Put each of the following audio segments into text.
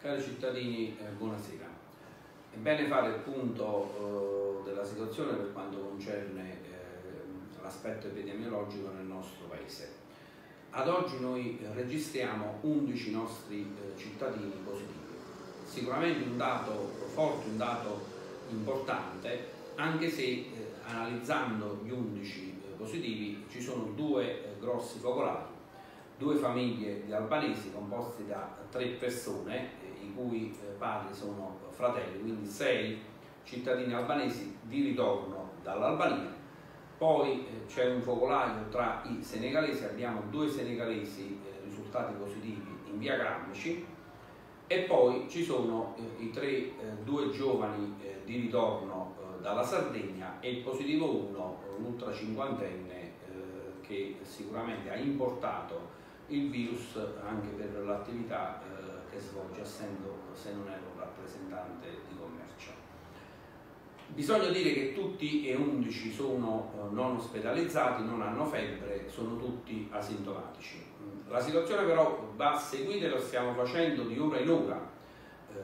Cari cittadini, eh, buonasera. È bene fare il punto eh, della situazione per quanto concerne eh, l'aspetto epidemiologico nel nostro Paese. Ad oggi noi registriamo 11 nostri eh, cittadini positivi. Sicuramente un dato forte, un dato importante, anche se eh, analizzando gli 11 eh, positivi ci sono due grossi focolari due famiglie di albanesi composte da tre persone i cui eh, padri sono fratelli, quindi sei cittadini albanesi di ritorno dall'Albania. Poi eh, c'è un focolaio tra i senegalesi, abbiamo due senegalesi eh, risultati positivi in via Gramsci e poi ci sono i tre, due giovani di ritorno dalla Sardegna e il positivo 1, l'ultra cinquantenne che sicuramente ha importato il virus anche per l'attività che svolge essendo se non ero rappresentante di commercio. Bisogna dire che tutti e 11 sono eh, non ospedalizzati, non hanno febbre, sono tutti asintomatici. La situazione però va seguita e lo stiamo facendo di ora in ora eh,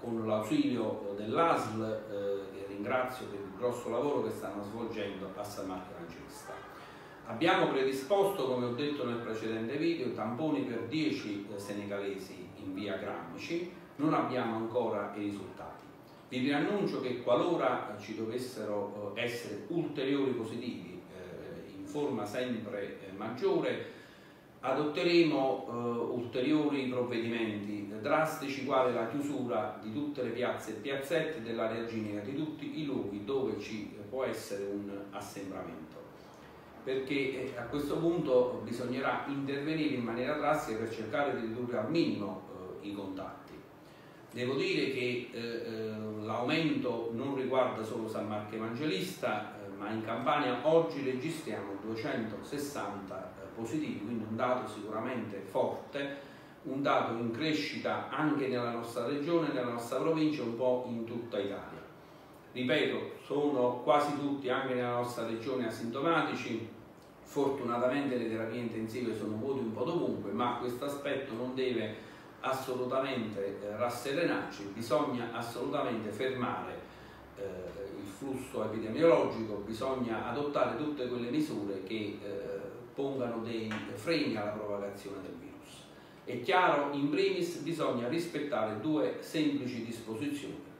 con l'ausilio dell'ASL eh, che ringrazio per il grosso lavoro che stanno svolgendo a San Marco Evangelista. Abbiamo predisposto, come ho detto nel precedente video, tamponi per 10 eh, senegalesi in via Gramsci, non abbiamo ancora i risultati. Vi preannuncio che qualora ci dovessero eh, essere ulteriori positivi eh, in forma sempre eh, maggiore, adotteremo eh, ulteriori provvedimenti drastici quali la chiusura di tutte le piazze e piazzette dell'area ginica, di tutti i luoghi dove ci può essere un assembramento perché eh, a questo punto bisognerà intervenire in maniera drastica per cercare di ridurre al minimo eh, i contatti. Devo dire che eh, eh l'aumento non riguarda solo San Marco Evangelista, eh, ma in Campania oggi registriamo 260 eh, positivi, quindi un dato sicuramente forte, un dato in crescita anche nella nostra regione, nella nostra provincia, un po' in tutta Italia. Ripeto, sono quasi tutti anche nella nostra regione asintomatici, fortunatamente le terapie intensive sono vuote un po' dovunque, ma questo aspetto non deve assolutamente eh, rasserenarci, bisogna assolutamente fermare eh, il flusso epidemiologico, bisogna adottare tutte quelle misure che eh, pongano dei freni alla propagazione del virus. È chiaro, in primis bisogna rispettare due semplici disposizioni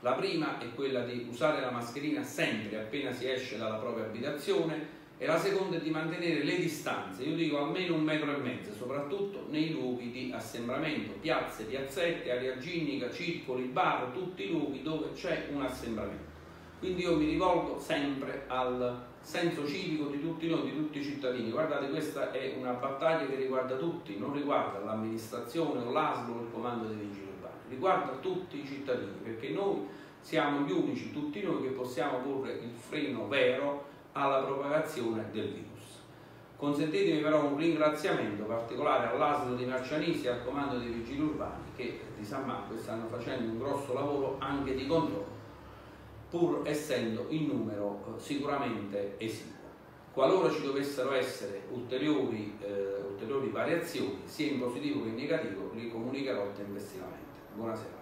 la prima è quella di usare la mascherina sempre appena si esce dalla propria abitazione e la seconda è di mantenere le distanze, io dico almeno un metro e mezzo, soprattutto nei luoghi di assembramento, piazze, piazzette, area ginnica, circoli, bar, tutti i luoghi dove c'è un assembramento. Quindi io mi rivolgo sempre al senso civico di tutti noi, di tutti i cittadini. Guardate, questa è una battaglia che riguarda tutti, non riguarda l'amministrazione o l'ASLO o il comando dei vigili riguarda tutti i cittadini, perché noi siamo gli unici, tutti noi, che possiamo porre il freno vero alla propagazione del virus. Consentitemi però un ringraziamento particolare all'ASL di Marcianisi e al comando dei vigili urbani che di San Marco stanno facendo un grosso lavoro anche di controllo, pur essendo in numero eh, sicuramente esiguo. Qualora ci dovessero essere ulteriori, eh, ulteriori variazioni, sia in positivo che in negativo, li comunicherò tempestivamente. Buonasera.